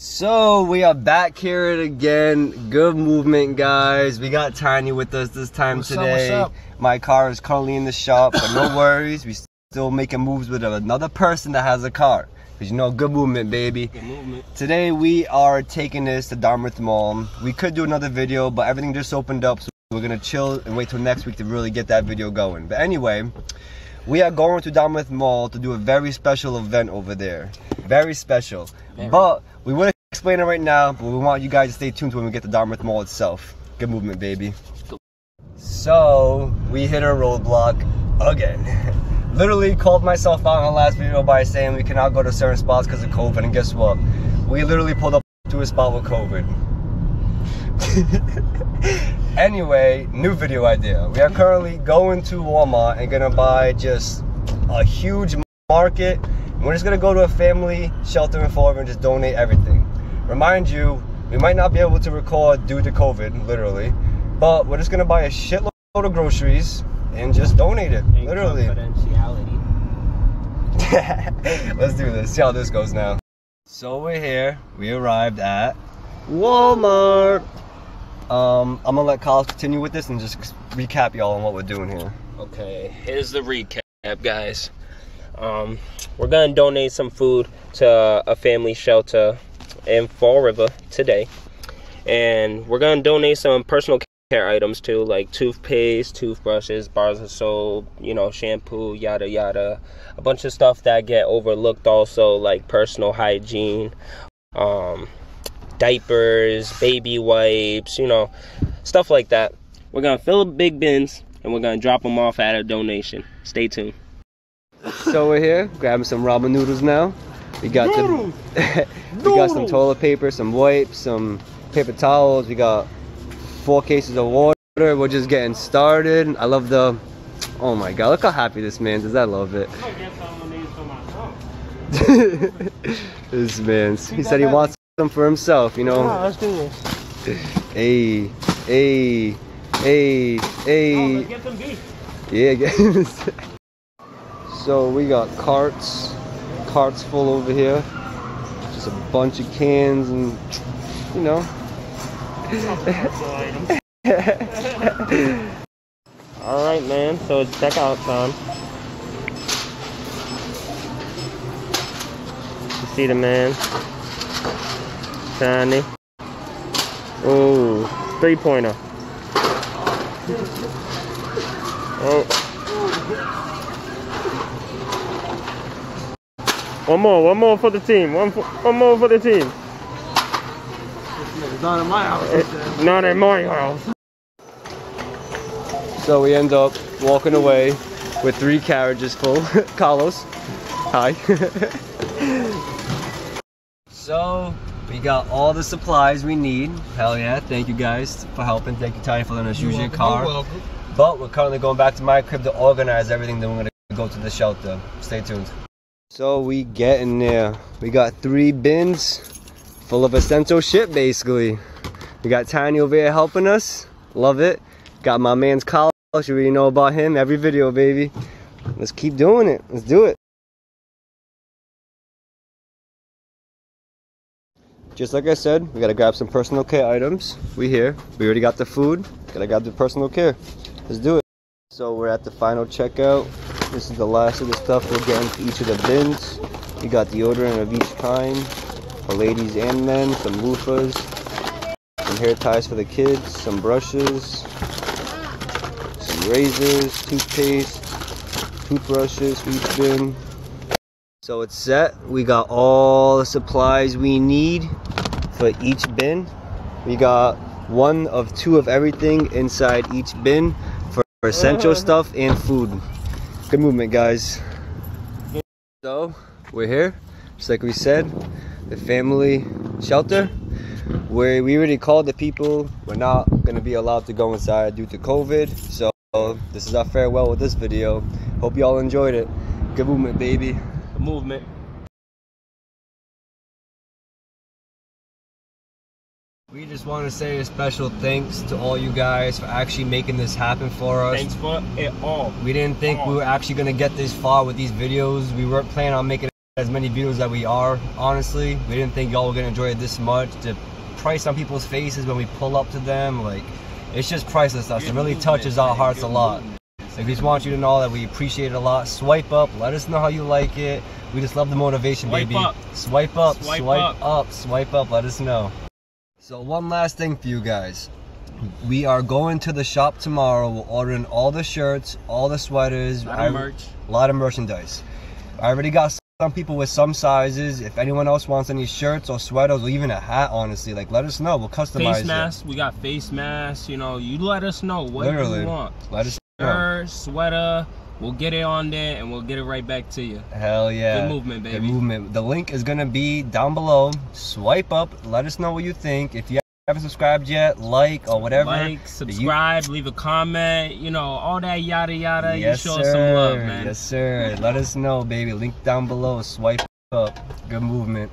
So we are back here again. Good movement, guys. We got Tiny with us this time What's up, today. what's up? My car is currently in the shop, but no worries. We still making moves with another person that has a car. Cause you know, good movement, baby. Good movement. Today we are taking this to Dartmouth Mall. We could do another video, but everything just opened up, so we're gonna chill and wait till next week to really get that video going. But anyway, we are going to Dartmouth Mall to do a very special event over there. Very special. Very. But we will explain it right now, but we want you guys to stay tuned when we get to Dartmouth Mall itself. Good movement, baby. So we hit a roadblock again. Literally called myself out in the last video by saying we cannot go to certain spots because of COVID, and guess what? We literally pulled up to a spot with COVID. anyway, new video idea. We are currently going to Walmart and gonna buy just a huge market. We're just gonna go to a family shelter in River and just donate everything. Remind you, we might not be able to record due to COVID, literally, but we're just gonna buy a shitload of groceries and just donate it, And literally. Confidentiality. Let's do this. See how this goes now. So we're here. We arrived at Walmart. Um, I'm gonna let Kyle continue with this and just recap y'all on what we're doing here. Okay, here's the recap, guys. Um, we're gonna donate some food to a family shelter in Fall River today, and we're gonna donate some personal care items too, like toothpaste, toothbrushes, bars of soap, you know, shampoo, yada yada, a bunch of stuff that get overlooked. Also, like personal hygiene, um, diapers, baby wipes, you know, stuff like that. We're gonna fill up big bins and we're gonna drop them off at a donation. Stay tuned. So we're here, grabbing some ramen noodles now. We got the, we got some toilet paper, some wipes, some paper towels. We got four cases of water. We're just getting started. I love the. Oh my god! Look how happy this man is. I love it. this man. He said he wants some for himself. You know. let's do this. Hey, hey, hey, hey. Oh, get some beef. Yeah, guys. So we got carts, carts full over here. Just a bunch of cans and, you know. All right, man. So it's checkout time. You see the man? Shiny. Oh, three pointer. Oh. One more, one more for the team. One, for, one more for the team. Not in my house. Eh, not in my house. So we end up walking away with three carriages full. Carlos, hi. so we got all the supplies we need. Hell yeah! Thank you guys for helping. Thank you, Ty, for letting us use your car. You're welcome. But we're currently going back to my crib to organize everything. Then we're gonna go to the shelter. Stay tuned. So we get in there. We got three bins full of essential shit, basically. We got Tiny over here helping us. Love it. Got my man's collar. You already know about him. Every video, baby. Let's keep doing it. Let's do it. Just like I said, we gotta grab some personal care items. We here. We already got the food. Gotta grab the personal care. Let's do it. So we're at the final checkout. This is the last of the stuff we're getting for each of the bins. We got deodorant of each kind for ladies and men, some loofahs, some hair ties for the kids, some brushes, some razors, toothpaste, toothbrushes for each bin. So it's set. We got all the supplies we need for each bin. We got one of two of everything inside each bin for essential stuff and food. Good movement, guys. So we're here, just like we said, the family shelter, where we already called the people. We're not gonna be allowed to go inside due to COVID. So this is our farewell with this video. Hope y'all enjoyed it. Good movement, baby. The movement. We just want to say a special thanks to all you guys for actually making this happen for us. Thanks for it all. We didn't think we were actually gonna get this far with these videos. We weren't planning on making as many videos that we are. Honestly, we didn't think y'all were gonna enjoy it this much. The price on people's faces when we pull up to them, like it's just priceless to us. It really touches our hearts a lot. Like, we just want you to know that we appreciate it a lot. Swipe up. Let us know how you like it. We just love the motivation, Swipe baby. up. Swipe up. Swipe Swipe, up. up. Swipe up. Let us know. So one last thing for you guys. We are going to the shop tomorrow. We're ordering all the shirts, all the sweaters, Lot I- of merch. a lot of merchandise. I already got some people with some sizes. If anyone else wants any shirts or sweaters or even a hat, honestly, like let us know. We'll customize Face it. masks. We got face masks. You know, you let us know what Literally. you want. Let us know. Sweater. We'll get it on there and we'll get it right back to you. Hell yeah. Good movement, baby. Good movement. The link is gonna be down below. Swipe up. Let us know what you think. If you haven't subscribed yet, like or whatever. Like, subscribe, leave a comment. You know, all that yada yada. yes, you show us sir. some love, man. Yes, sir. Let us know, baby. Link down below. Swipe up. Good movement.